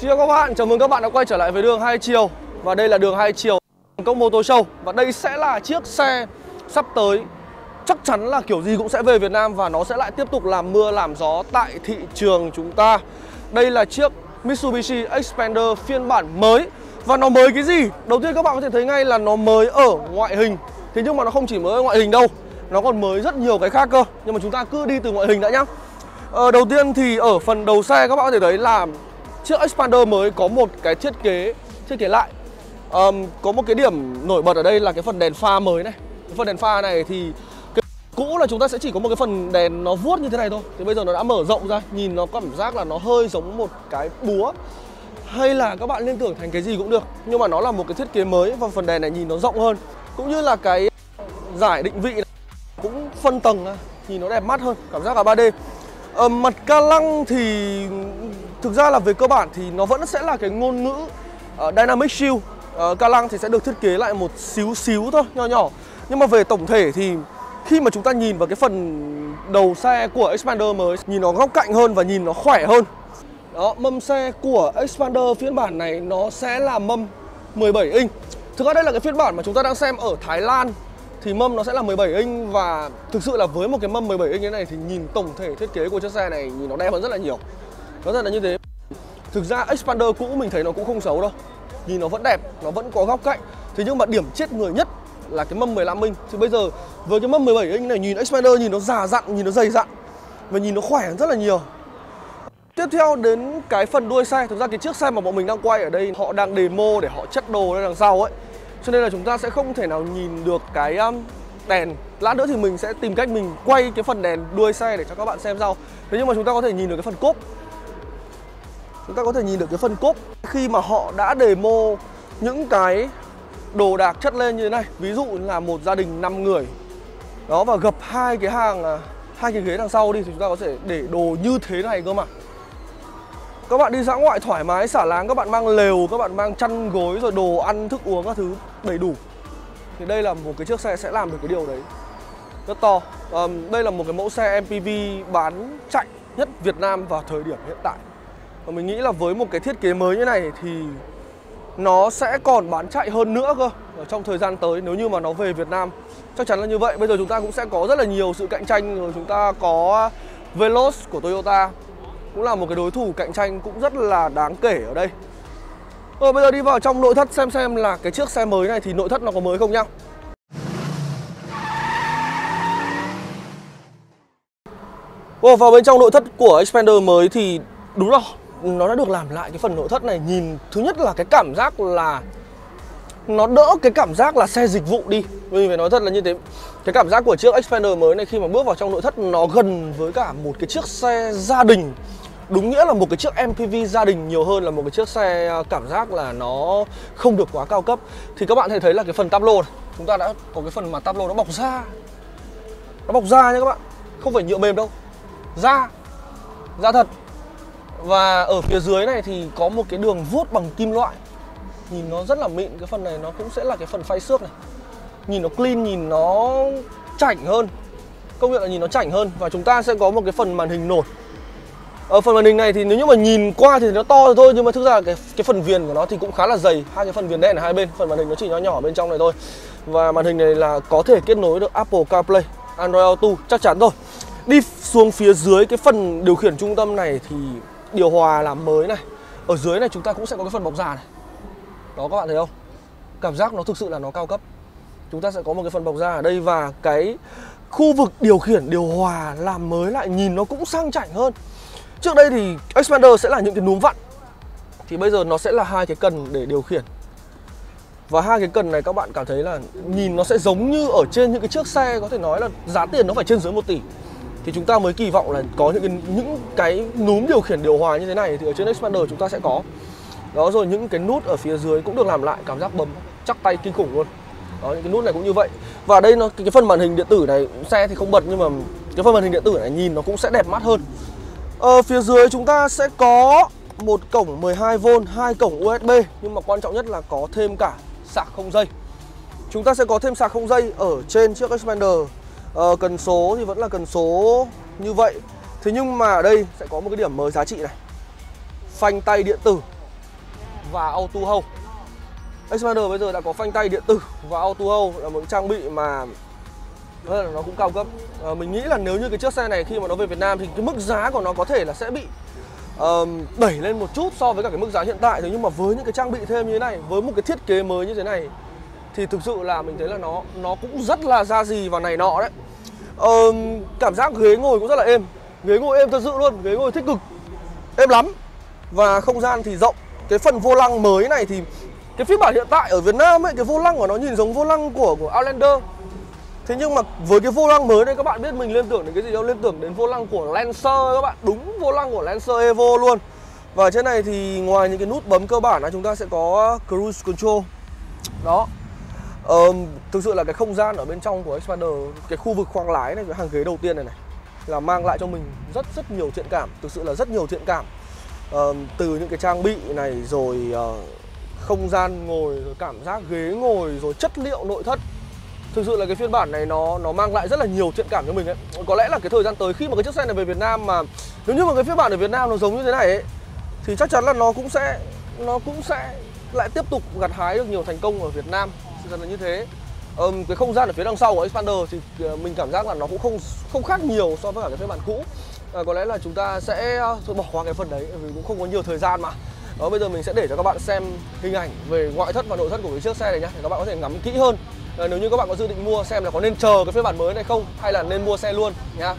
Xin chào các bạn, chào mừng các bạn đã quay trở lại với đường hai chiều. Và đây là đường hai chiều Công Motor Show. Và đây sẽ là chiếc xe sắp tới. Chắc chắn là kiểu gì cũng sẽ về Việt Nam Và nó sẽ lại tiếp tục làm mưa làm gió tại thị trường chúng ta. Đây là chiếc Mitsubishi Xpander phiên bản mới. Và nó mới cái gì? Đầu tiên các bạn có thể thấy ngay là nó mới ở ngoại hình. Thế nhưng mà nó không chỉ mới ở ngoại hình đâu Nó còn mới rất nhiều cái khác cơ. Nhưng mà chúng ta cứ đi từ ngoại hình đã nhá. Ờ, đầu tiên thì ở phần đầu xe các bạn có thể thấy là chiếc Expander mới có một cái thiết kế thiết kế lại. Um, có một cái điểm nổi bật ở đây là cái phần đèn pha mới này. Cái phần đèn pha này thì cái cũ là chúng ta sẽ chỉ có một cái phần đèn nó vuốt như thế này thôi. Thì bây giờ nó đã mở rộng ra nhìn nó cảm giác là nó hơi giống một cái búa. Hay là các bạn liên tưởng thành cái gì cũng được nhưng mà nó là một cái thiết kế mới và phần đèn này nhìn nó rộng hơn. Cũng như là cái giải định vị này cũng phân tầng ra nhìn nó đẹp mắt hơn cảm giác là 3D Ờ, mặt ca lăng thì thực ra là về cơ bản thì nó vẫn sẽ là cái ngôn ngữ uh, Dynamic Shield. Uh, Ca lăng thì sẽ được thiết kế lại một xíu xíu thôi, nhỏ nhỏ. Nhưng mà về tổng thể thì khi mà chúng ta nhìn vào cái phần đầu xe của Expander mới Nhìn nó góc cạnh hơn và nhìn nó khỏe hơn. Đó, mâm xe của Expander phiên bản này nó sẽ là mâm 17 inch. Thực ra đây là cái phiên bản mà chúng ta đang xem ở Thái Lan thì mâm nó sẽ là 17 inch và thực sự là với một cái mâm 17 inch như này thì nhìn tổng thể thiết kế của chiếc xe này nhìn nó đẹp hơn rất là nhiều. Nó thật là như thế. Thực ra Expander cũ mình thấy nó cũng không xấu đâu. Nhìn nó vẫn đẹp, nó vẫn có góc cạnh. Thế nhưng mà điểm chết người nhất là cái mâm 15 inch. Thì bây giờ với cái mâm 17 inch này nhìn Expander nhìn nó già dặn, nhìn nó dày dặn và nhìn nó khỏe rất là nhiều. Tiếp theo đến cái phần đuôi xe Thực ra cái chiếc xe mà bọn mình đang quay ở đây Họ đang demo để họ chất đồ lên đằng sau ấy cho nên là chúng ta sẽ không thể nào nhìn được cái um, đèn. Lát nữa thì mình sẽ tìm cách mình quay cái phần đèn đuôi xe để cho các bạn xem sau. Thế nhưng mà chúng ta có thể nhìn được cái phần cốp. Chúng ta có thể nhìn được cái phần cốp. Khi mà họ đã demo những cái đồ đạc chất lên như thế này Ví dụ là một gia đình 5 người. Đó và gập hai cái hàng à, hai cái ghế đằng sau đi thì chúng ta có thể để đồ như thế này cơ mà. Các bạn đi dã ngoại thoải mái xả láng các bạn mang lều các bạn mang chăn gối rồi đồ ăn thức uống các thứ đầy đủ. Thì đây là một cái chiếc xe sẽ làm được cái điều đấy. Rất to. Um, đây là một cái mẫu xe MPV bán chạy nhất Việt Nam vào thời điểm hiện tại. Và mình nghĩ là với một cái thiết kế mới như này thì nó sẽ còn bán chạy hơn nữa cơ. Ở trong thời gian tới nếu như mà nó về Việt Nam chắc chắn là như vậy. Bây giờ chúng ta cũng sẽ có rất là nhiều sự cạnh tranh. Rồi chúng ta có Veloz của Toyota cũng là một cái đối thủ cạnh tranh cũng rất là đáng kể ở đây rồi bây giờ đi vào trong nội thất xem xem là cái chiếc xe mới này thì nội thất nó có mới không nhá. Ồ, vào bên trong nội thất của Expander mới thì đúng rồi nó đã được làm lại cái phần nội thất này. Nhìn thứ nhất là cái cảm giác là nó đỡ cái cảm giác là xe dịch vụ đi. Mình phải nói thật là như thế cái cảm giác của chiếc Expander mới này khi mà bước vào trong nội thất nó gần với cả một cái chiếc xe gia đình đúng nghĩa là một cái chiếc MPV gia đình nhiều hơn là một cái chiếc xe à, cảm giác là nó không được quá cao cấp. Thì các bạn thể thấy là cái phần tablo này, chúng ta đã có cái phần mà tablo nó bọc da. Nó bọc da nha các bạn, không phải nhựa mềm đâu, da da thật. Và ở phía dưới này thì có một cái đường vuốt bằng kim loại. Nhìn nó rất là mịn, cái phần này nó cũng sẽ là cái phần phay xước này. Nhìn nó clean, nhìn nó chảnh hơn. Công nhận là nhìn nó chảnh hơn. Và chúng ta sẽ có một cái phần màn hình nổi ở phần màn hình này thì nếu như mà nhìn qua thì nó to rồi thôi, nhưng mà thực ra cái cái phần viền của nó thì cũng khá là dày. Hai cái phần viền đen ở hai bên, phần màn hình nó chỉ nhỏ nhỏ bên trong này thôi. Và màn hình này là có thể kết nối được Apple CarPlay, Android Auto chắc chắn rồi. Đi xuống phía dưới cái phần điều khiển trung tâm này thì điều hòa làm mới này. Ở dưới này chúng ta cũng sẽ có cái phần bọc da này. Đó, các bạn thấy không? Cảm giác nó thực sự là nó cao cấp. Chúng ta sẽ có một cái phần bọc da ở đây và cái khu vực điều khiển, điều hòa làm mới lại nhìn nó cũng sang chảnh hơn. Trước đây thì Expander sẽ là những cái núm vặn. Thì bây giờ nó sẽ là hai cái cần để điều khiển. Và hai cái cần này các bạn cảm thấy là nhìn nó sẽ giống như ở trên những cái chiếc xe có thể nói là giá tiền nó phải trên dưới 1 tỷ. Thì chúng ta mới kỳ vọng là có những cái, những cái núm điều khiển điều hòa như thế này thì ở trên Expander chúng ta sẽ có. Đó rồi những cái nút ở phía dưới cũng được làm lại cảm giác bấm chắc tay kinh khủng luôn. Đó những cái nút này cũng như vậy. Và đây nó cái phần màn hình điện tử này xe thì không bật nhưng mà cái phần màn hình điện tử này nhìn nó cũng sẽ đẹp mắt hơn ở phía dưới chúng ta sẽ có một cổng 12V, hai cổng USB nhưng mà quan trọng nhất là có thêm cả sạc không dây. Chúng ta sẽ có thêm sạc không dây ở trên chiếc Xpander. Ờ, cần số thì vẫn là cần số như vậy. Thế nhưng mà ở đây sẽ có một cái điểm mới giá trị này. Phanh tay điện tử và auto hold Xpander bây giờ đã có phanh tay điện tử và auto hold là một trang bị mà Vâng, nó cũng cao cấp. À, mình nghĩ là nếu như cái chiếc xe này khi mà nó về Việt Nam thì cái mức giá của nó có thể là sẽ bị uh, đẩy lên một chút so với cả cái mức giá hiện tại. Thế nhưng mà với những cái trang bị thêm như thế này với một cái thiết kế mới như thế này thì thực sự là mình thấy là nó nó cũng rất là ra gì và này nọ đấy. Uh, cảm giác ghế ngồi cũng rất là êm. Ghế ngồi êm thật sự luôn ghế ngồi thích cực êm lắm. Và không gian thì rộng. Cái phần vô lăng mới này thì cái phiên bản hiện tại ở Việt Nam ấy cái vô lăng của nó nhìn giống vô lăng của của Outlander. Thế nhưng mà với cái vô lăng mới đây các bạn biết mình liên tưởng đến cái gì đâu? Liên tưởng đến vô lăng của Lancer các bạn. Đúng vô lăng của Lancer Evo luôn. Và trên này thì ngoài những cái nút bấm cơ bản là chúng ta sẽ có Cruise Control. Đó. Um, Thực sự là cái không gian ở bên trong của Expander Cái khu vực khoang lái này, cái hàng ghế đầu tiên này này Là mang lại cho mình rất rất nhiều thiện cảm. Thực sự là rất nhiều thiện cảm. Um, Từ những cái trang bị này rồi uh, không gian ngồi rồi cảm giác ghế ngồi rồi chất liệu nội thất thực sự là cái phiên bản này nó nó mang lại rất là nhiều thiện cảm cho mình ấy. Có lẽ là cái thời gian tới khi mà cái chiếc xe này về Việt Nam mà nếu như mà cái phiên bản ở Việt Nam nó giống như thế này ấy thì chắc chắn là nó cũng sẽ nó cũng sẽ lại tiếp tục gặt hái được nhiều thành công ở Việt Nam. Sự thật là như thế. Um, cái không gian ở phía đằng sau của Expander thì ờ, mình cảm giác là nó cũng không không khác nhiều so với cả cái phiên bản cũ. À, có lẽ là chúng ta sẽ ờ, thôi bỏ qua cái phần đấy vì cũng không có nhiều thời gian mà đó bây giờ mình sẽ để cho các bạn xem hình ảnh về ngoại thất và nội thất của cái chiếc xe này nhé để các bạn có thể ngắm kỹ hơn à, nếu như các bạn có dự định mua xem là có nên chờ cái phiên bản mới này không hay là nên mua xe luôn nhá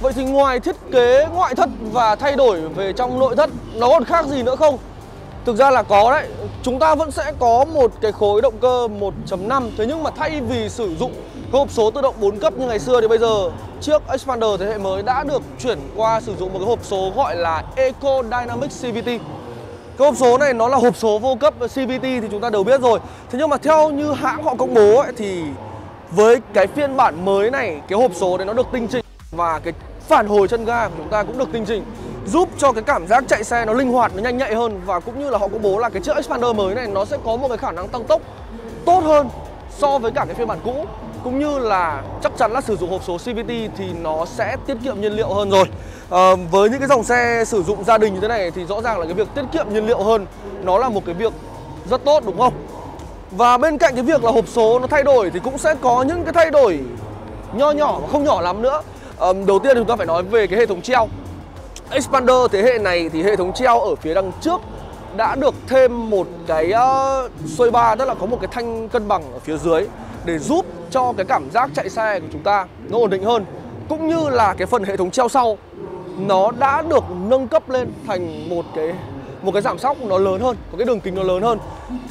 Vậy thì ngoài thiết kế ngoại thất và thay đổi về trong nội thất nó còn khác gì nữa không? Thực ra là có đấy. Chúng ta vẫn sẽ có một cái khối động cơ 1.5 Thế nhưng mà thay vì sử dụng cái hộp số tự động 4 cấp như ngày xưa Thì bây giờ, chiếc Expander thế hệ mới đã được chuyển qua sử dụng một cái hộp số gọi là Eco Dynamic CVT cái hộp số này nó là hộp số vô cấp CVT thì chúng ta đều biết rồi. Thế nhưng mà theo như hãng họ công bố ấy thì với cái phiên bản mới này, cái hộp số đấy nó được tinh chỉnh và cái phản hồi chân ga của chúng ta cũng được tinh chỉnh giúp cho cái cảm giác chạy xe nó linh hoạt nó nhanh nhạy hơn và cũng như là họ công bố là cái chiếc Expander mới này nó sẽ có một cái khả năng tăng tốc tốt hơn so với cả cái phiên bản cũ. Cũng như là chắc chắn là sử dụng hộp số CVT thì nó sẽ tiết kiệm nhiên liệu hơn rồi. À, với những cái dòng xe sử dụng gia đình như thế này thì rõ ràng là cái việc tiết kiệm nhiên liệu hơn nó là một cái việc rất tốt đúng không? Và bên cạnh cái việc là hộp số nó thay đổi thì cũng sẽ có những cái thay đổi nho nhỏ và không nhỏ lắm nữa. À, đầu tiên thì chúng ta phải nói về cái hệ thống treo. Expander thế hệ này thì hệ thống treo ở phía đằng trước đã được thêm một cái ờ, uh, xoay ba tức là có một cái thanh cân bằng ở phía dưới để giúp cho cái cảm giác chạy xe của chúng ta nó ổn định hơn. Cũng như là cái phần hệ thống treo sau nó đã được nâng cấp lên thành một cái một cái giảm sóc nó lớn hơn có cái đường kính nó lớn hơn.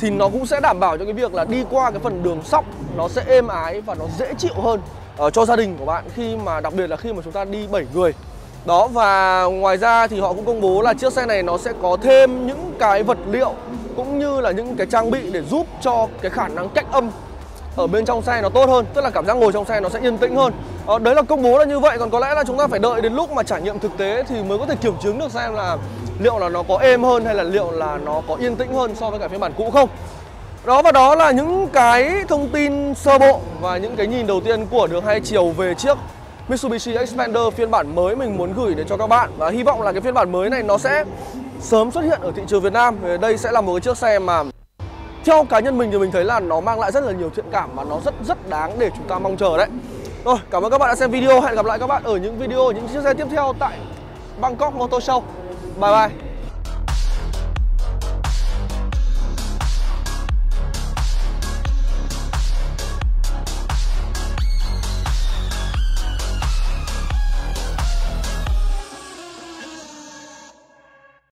Thì nó cũng sẽ đảm bảo cho cái việc là đi qua cái phần đường sóc nó sẽ êm ái và nó dễ chịu hơn uh, cho gia đình của bạn khi mà đặc biệt là khi mà chúng ta đi 7 người đó và ngoài ra thì họ cũng công bố là chiếc xe này nó sẽ có thêm những cái vật liệu cũng như là những cái trang bị để giúp cho cái khả năng cách âm ở bên trong xe nó tốt hơn tức là cảm giác ngồi trong xe nó sẽ yên tĩnh hơn. Ờ, đấy là công bố là như vậy còn có lẽ là chúng ta phải đợi đến lúc mà trải nghiệm thực tế thì mới có thể kiểm chứng được xem là liệu là nó có êm hơn hay là liệu là nó có yên tĩnh hơn so với cả phiên bản cũ không. Đó và đó là những cái thông tin sơ bộ và những cái nhìn đầu tiên của đường hai chiều về chiếc Mitsubishi Xpander phiên bản mới mình muốn gửi đến cho các bạn và hy vọng là cái phiên bản mới này nó sẽ sớm xuất hiện ở thị trường Việt Nam. Đây sẽ là một cái chiếc xe mà theo cá nhân mình thì mình thấy là nó mang lại rất là nhiều thiện cảm và nó rất rất đáng để chúng ta mong chờ đấy. Rồi, cảm ơn các bạn đã xem video. Hẹn gặp lại các bạn ở những video những chiếc xe tiếp theo tại Bangkok Motor Show. Bye bye.